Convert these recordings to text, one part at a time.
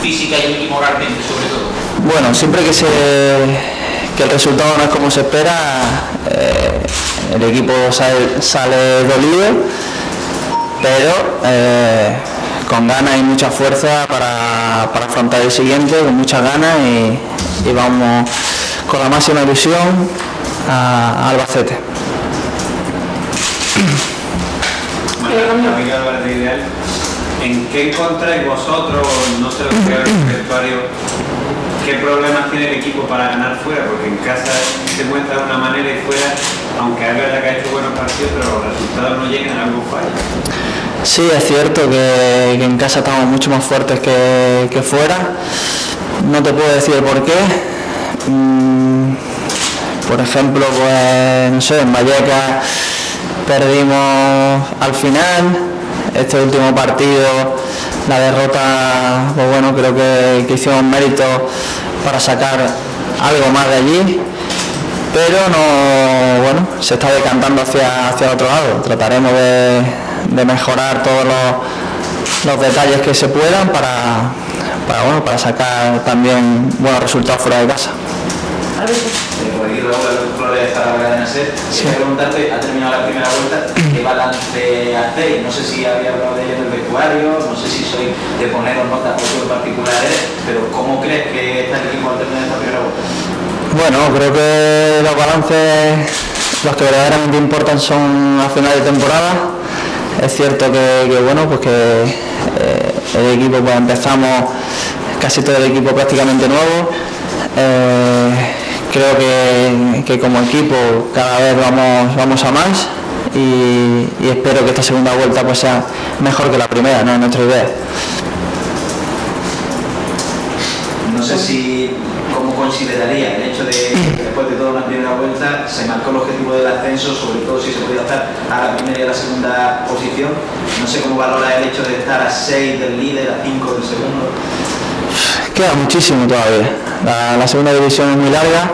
física y moralmente sobre todo? Bueno, siempre que se que el resultado no es como se espera, eh, el equipo sale, sale dolido, pero eh, con ganas y mucha fuerza para, afrontar el siguiente, con muchas ganas y, vamos con la máxima ilusión a, Albacete. ¿En qué encontráis vosotros, no sé lo que el vestuario, qué problemas tiene el equipo para ganar fuera? Porque en casa se muestra de una manera y fuera, aunque es verdad que ha hecho buenos partidos, pero los resultados no llegan, algo falla. Sí, es cierto que, en casa estamos mucho más fuertes que, fuera. No te puedo decir por qué. Mm, por ejemplo, pues no sé, en Vallecas perdimos al final, este último partido, la derrota, pues bueno, creo que, hicimos mérito para sacar algo más de allí, pero no, bueno, se está decantando hacia, hacia otro lado. Trataremos de, mejorar todos los, detalles que se puedan para, para, bueno, para sacar también buenos resultados fuera de casa sí. preguntarte, ha terminado la primera vuelta, ¿qué balance hacéis? No sé si había hablado de ello en el vestuario, no sé si soy de poneros notas por particulares, pero ¿cómo crees que está el equipo al terminar esta primera vuelta? Bueno, creo que los balances, los que verdaderamente importan son a final de temporada. Es cierto que, bueno, pues que eh, el equipo pues empezamos casi todo el equipo prácticamente nuevo. Eh, creo que, como equipo cada vez vamos, vamos a más y, espero que esta segunda vuelta pues sea mejor que la primera, ¿no? Es nuestra idea. No sé si, ¿cómo consideraría el hecho de que después de toda una primera vuelta se marcó el objetivo del ascenso, sobre todo si se podía estar a la primera y a la segunda posición? No sé cómo valora el hecho de estar a 6 del líder, a 5 del segundo. Queda muchísimo todavía. La, segunda división es muy larga.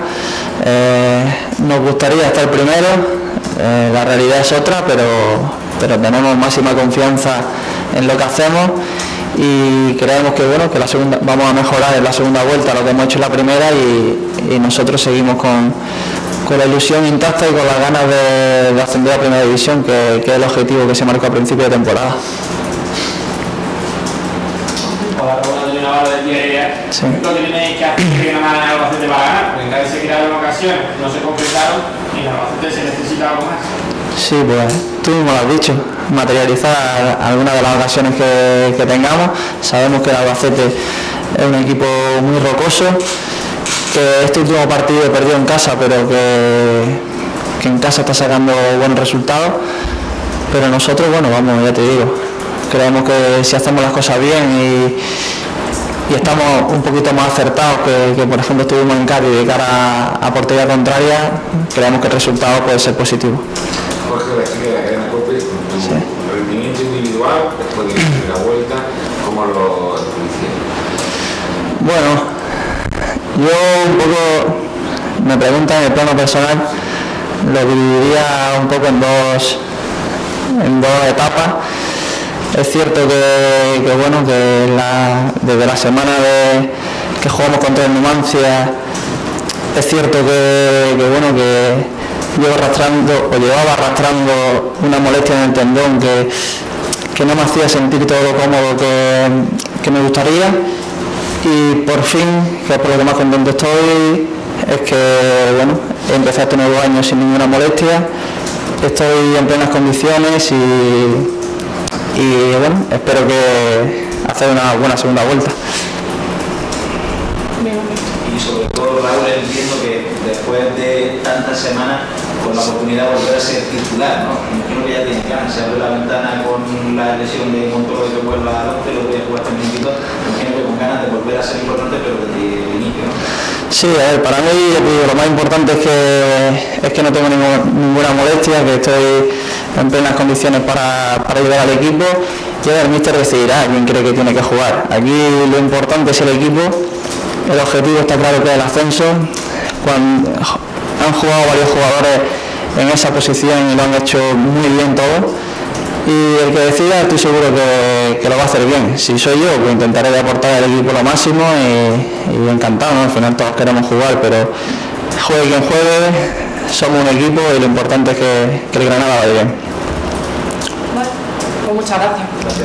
Eh, nos gustaría estar primero. Eh, la realidad es otra, pero, pero tenemos máxima confianza en lo que hacemos y creemos que bueno que la segunda vamos a mejorar en la segunda vuelta lo que hemos hecho en la primera y, nosotros seguimos con, la ilusión intacta y con las ganas de, ascender a primera división que, que es el objetivo que se marcó a principio de temporada. Sí. lo que tenéis que hacer que ganar el Albacete para ganar, porque en cada vez se crearon ocasiones, no se completaron y en Albacete se necesita algo más. Sí, pues tú mismo lo has dicho, materializar algunas de las ocasiones que, que tengamos. Sabemos que el Albacete es un equipo muy rocoso, que este último partido perdió en casa, pero que, que en casa está sacando buenos resultados. Pero nosotros, bueno, vamos, ya te digo, creemos que si hacemos las cosas bien y, estamos un poquito más acertados que, por ejemplo estuvimos en Cádiz de cara a, portería contraria, creemos que el resultado puede ser positivo. Jorge, la de la cadena COPE, con tu rendimiento individual, después de la vuelta, ¿cómo lo Bueno, yo un poco, me preguntan en el plano personal, lo dividiría un poco en dos, en dos etapas. Es cierto que, bueno que desde la semana de, que jugamos contra el Numancia es cierto que, bueno que llevo arrastrando o llevaba arrastrando una molestia en el tendón que, no me hacía sentir todo lo cómodo que, me gustaría. Y por fin, que es por lo que más contento estoy, es que bueno, he empezado este nuevo año sin ninguna molestia, estoy en plenas condiciones y y bueno, espero que hacer una buena segunda vuelta. Y sobre todo, Raúl, entiendo que después de tantas semanas, con la oportunidad de volver a ser titular, ¿no? Imagino que ya tiene ganas, se abre la ventana con la lesión de Montoro de que vuelva a 11, lo voy a jugar minutito, imagino que con ganas de volver a ser importante, pero desde el inicio, ¿no? Sí, a ver, para mí lo más importante es que, es que no tengo ninguna molestia, que estoy en plenas condiciones para, ayudar al equipo y el míster decidirá quién cree que tiene que jugar. Aquí lo importante es el equipo, el objetivo está claro que es el ascenso. Han jugado varios jugadores en esa posición y lo han hecho muy bien todo y el que decida estoy seguro que, lo va a hacer bien. Si soy yo, pues intentaré aportar al equipo lo máximo y, encantado, ¿no? Al final todos queremos jugar, pero juegue quien juegue, somos un equipo y lo importante es que, que el Granada vaya bien. Bueno, pues muchas gracias.